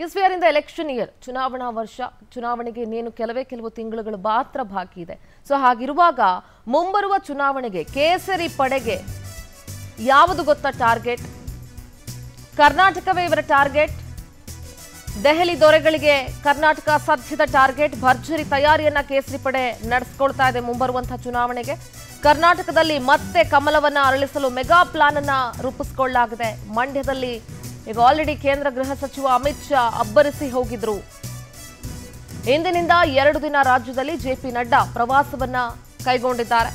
S V R ಇಂದ election year. ಚುನಾವಣಾ ವರ್ಷ, ಚುನಾವಣೆಗೆ ಇನ್ನೇನು ಕೆಲವೇ ಕೆಲವು ತಿಂಗಳುಗಳು ಮಾತ್ರ ಬಾಕಿ ಇದೆ. ಸೊ, ಹಾಗಿರುವಾಗ ಮುಂಬರುವ ಚುನಾವಣೆಗೆ ಕೇಸರಿ ಪಡೆಗೆ ಯಾವುದು ಗೊತ್ತಾ ಟಾರ್ಗೆಟ್? ಕರ್ನಾಟಕವೇ ಇವರ ಟಾರ್ಗೆಟ್? ದೆಹಲಿ ದೊರೆಗಳಿಗೆ ಕರ್ನಾಟಕ ಸದ್ಯದ ಟಾರ್ಗೆಟ್? ಭರ್ಜರಿ ತಯಾರಿಯನ್ನ ಕೇಸರಿ ಪಡೆ ನಡೆಸ್ಕೊಳ್ತಾ ಇದೆ ಮುಂಬರುವಂತಹ ಚುನಾವಣೆಗೆ. ಕರ್ನಾಟಕದಲ್ಲಿ ಮತ್ತೆ ಕಮಲವನ್ನ ಅರಳಿಸಲು ಮೆಗಾ ಪ್ಲಾನ್ ಅನ್ನ ರೂಪಿಸಿಕೊಳ್ಳಲಾಗಿದೆ. ಮಂಡ್ಯದಲ್ಲಿ ಈಗ ಆಲ್ರೆಡಿ ಕೇಂದ್ರ ಗೃಹ ಸಚಿವ ಅಮಿತ್ ಶಾ ಅಬ್ಬರಿಸಿ ಹೋಗಿದ್ರು. ಇಂದಿನಿಂದ ಎರಡು ದಿನ ರಾಜ್ಯದಲ್ಲಿ ಜೆಪಿ ನಡ್ಡಾ ಪ್ರವಾಸವನ್ನ ಕೈಗೊಂಡಿದ್ದಾರೆ.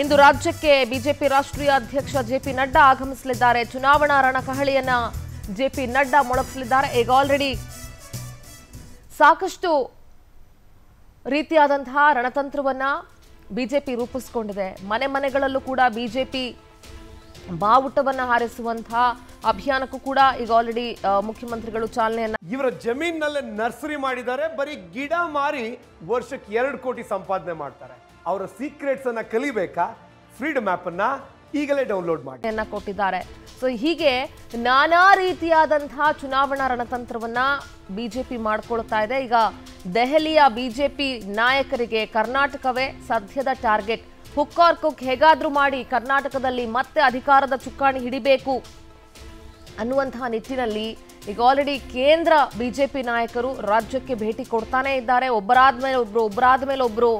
ಇಂದು ರಾಜ್ಯಕ್ಕೆ ಬಿಜೆಪಿ ರಾಷ್ಟ್ರೀಯ ಅಧ್ಯಕ್ಷ ಜೆಪಿ ನಡ್ಡಾ ಆಗಮಿಸಲಿದ್ದಾರೆ. ಚುನಾವಣಾ ರಣಕಹಳಿಯನ್ನ ಜೆಪಿ ನಡ್ಡಾ ಮೊಳಗಿಸಲಿದ್ದಾರೆ. ಈಗ ಆಲ್ರೆಡಿ ಸಾಕಷ್ಟು ರೀತಿಯಾದಂತಹ ರಣತಂತ್ರವನ್ನ ಬಿಜೆಪಿ ರೂಪಿಸಿಕೊಂಡಿದೆ. ಮನೆ ಮನೆಗಳಲ್ಲೂ ಕೂಡ ಬಿಜೆಪಿ ಬಾವುಟವನ್ನ ಹಾರಿಸುವಂತಹ ಅಭಿಯಾನಕ್ಕೂ ಕೂಡ ಈಗ ಆಲ್ರೆಡಿ ಮುಖ್ಯಮಂತ್ರಿಗಳು ಚಾಲನೆಯನ್ನ ಇವರ ಜಮೀನಲ್ಲೇ ನರ್ಸರಿ ಮಾಡಿದ್ದಾರೆ. ಬರೀ ಗಿಡ ಮಾರಿ ವರ್ಷಕ್ಕೆ ಎರಡು ಕೋಟಿ ಸಂಪಾದನೆ ಮಾಡ್ತಾರೆ. ಅವರ ಸೀಕ್ರೆಟ್ಸ್ ಅನ್ನ ಕಲಿಬೇಕಾ? ಫ್ರೀಡಮ್ ಆಪ್ ಅನ್ನ ಈಗಲೇ ಡೌನ್ಲೋಡ್ ಮಾಡಿ. ಕೊಟ್ಟಿದ್ದಾರೆ. ಸೊ ಹೀಗೆ ನಾನಾ ರೀತಿಯಾದಂತಹ ಚುನಾವಣಾ ರಣತಂತ್ರವನ್ನ ಬಿಜೆಪಿ ಮಾಡ್ಕೊಳ್ತಾ ಇದೆ. ಈಗ ದೆಹಲಿಯ ಬಿಜೆಪಿ ನಾಯಕರಿಗೆ ಕರ್ನಾಟಕವೇ ಸದ್ಯದ ಟಾರ್ಗೆಟ್ ಹುಕ್ ಆರ್ ಕುಕ್ ಹೇಗಾದ್ರೂ ಮಾಡಿ ಕರ್ನಾಟಕದಲ್ಲಿ ಮತ್ತೆ ಅಧಿಕಾರದ ಚುಕ್ಕಾಣಿ ಹಿಡಿಬೇಕು ಅನ್ನುವಂತಹ ನಿಟ್ಟಿನಲ್ಲಿ ಈಗ ಆಲ್ರೆಡಿ ಕೇಂದ್ರ ಬಿಜೆಪಿ ನಾಯಕರು ರಾಜ್ಯಕ್ಕೆ ಭೇಟಿ ಕೊಡ್ತಾನೆ ಇದ್ದಾರೆ. ಒಬ್ಬರಾದ ಮೇಲೆ ಒಬ್ರು, ಒಬ್ಬರಾದ ಮೇಲೆ ಒಬ್ರು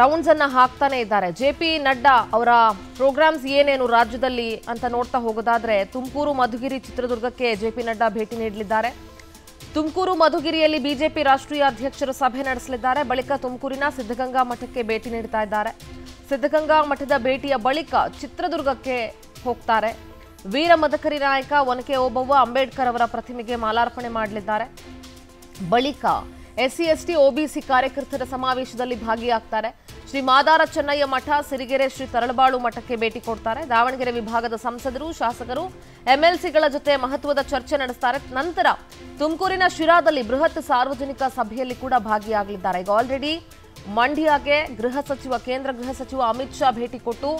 ರೌಂಡ್ಸ್ ಅನ್ನ ಹಾಕ್ತಾನೆ ಇದ್ದಾರೆ. ಜೆ ಪಿ ನಡ್ಡಾ ಅವರ ಪ್ರೋಗ್ರಾಮ್ಸ್ ಏನೇನು ರಾಜ್ಯದಲ್ಲಿ ಅಂತ ನೋಡ್ತಾ ಹೋಗೋದಾದ್ರೆ ತುಮಕೂರು, ಮಧುಗಿರಿ, ಚಿತ್ರದುರ್ಗಕ್ಕೆ ಜೆ ಪಿ ನಡ್ಡಾ ಭೇಟಿ ನೀಡಲಿದ್ದಾರೆ. ತುಮಕೂರು ಮಧುಗಿರಿಯಲ್ಲಿ ಬಿಜೆಪಿ ರಾಷ್ಟ್ರೀಯ ಅಧ್ಯಕ್ಷರು ಸಭೆ ನಡೆಸಲಿದ್ದಾರೆ. ಬಳಿಕ ತುಮಕೂರಿನ ಸಿದ್ಧಗಂಗಾ ಮಠಕ್ಕೆ ಭೇಟಿ ನೀಡ್ತಾ ಇದ್ದಾರೆ. ಸಿದ್ಧಗಂಗಾ ಮಠದ ಭೇಟಿಯ ಬಳಿಕ ಚಿತ್ರದುರ್ಗಕ್ಕೆ ಹೋಗ್ತಾರೆ. ವೀರ ಮದಕರಿ ನಾಯಕ ಒನಕೆ ಓಬವ್ವ ಅಂಬೇಡ್ಕರ್ ಅವರ ಪ್ರತಿಮೆಗೆ ಮಾಲಾರ್ಪಣೆ ಮಾಡಲಿದ್ದಾರೆ. ಬಳಿಕ ಎಸ್ಸಿ, ಎಸ್ಟಿ ಒಬಿಸಿ ಕಾರ್ಯಕರ್ತರ ಸಮಾವೇಶದಲ್ಲಿ ಭಾಗಿಯಾಗ್ತಾರೆ. ಶ್ರೀ ಮಾದಾರ ಚೆನ್ನಯ್ಯ ಮಠ, ಸಿರಿಗೆರೆ ಶ್ರೀ ತರಳಬಾಳು ಮಠಕ್ಕೆ ಭೇಟಿ ಕೊಡ್ತಾರೆ. ದಾವಣಗೆರೆ ವಿಭಾಗದ ಸಂಸದರು, ಶಾಸಕರು, ಎಂಎಲ್ಸಿಗಳ ಜೊತೆ ಮಹತ್ವದ ಚರ್ಚೆ ನಡೆಸ್ತಾರೆ. ನಂತರ ತುಮಕೂರಿನ ಶಿರಾದಲ್ಲಿ ಬೃಹತ್ ಸಾರ್ವಜನಿಕ ಸಭೆಯಲ್ಲಿ ಕೂಡ ಭಾಗಿಯಾಗಲಿದ್ದಾರೆ. ಈಗ ಆಲ್ರೆಡಿ ಮಂಡ್ಯಗೆ ಗೃಹ ಸಚಿವ, ಕೇಂದ್ರ ಗೃಹ ಸಚಿವ ಅಮಿತ್ ಶಾ ಭೇಟಿ ಕೊಟ್ಟು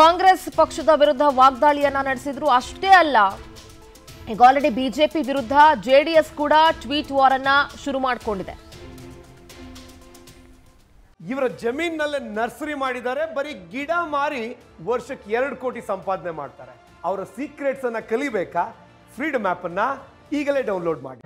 ಕಾಂಗ್ರೆಸ್ ಪಕ್ಷದ ವಿರುದ್ಧ ವಾಗ್ದಾಳಿಯನ್ನ ನಡೆಸಿದ್ರು. ಅಷ್ಟೇ ಅಲ್ಲ, ಈಗ ಆಲ್ರೆಡಿ ಬಿಜೆಪಿ ವಿರುದ್ಧ ಜೆಡಿಎಸ್ ಕೂಡ ಟ್ವೀಟ್ ವಾರ್ ಶುರು ಮಾಡಿಕೊಂಡಿದೆ. ಇವರ ಜಮೀನಲ್ಲೇ ನರ್ಸರಿ ಮಾಡಿದ್ದಾರೆ, ಬರೀ ಗಿಡ ಮಾರಿ ವರ್ಷಕ್ಕೆ ಎರಡು ಕೋಟಿ ಸಂಪಾದನೆ ಮಾಡ್ತಾರೆ. ಅವರ ಸೀಕ್ರೆಟ್ಸನ್ನು ಕಲಿಬೇಕಾ? ಫ್ರೀಡಮ್ ಆ್ಯಪನ್ನು ಈಗಲೇ ಡೌನ್ಲೋಡ್ ಮಾಡಿ.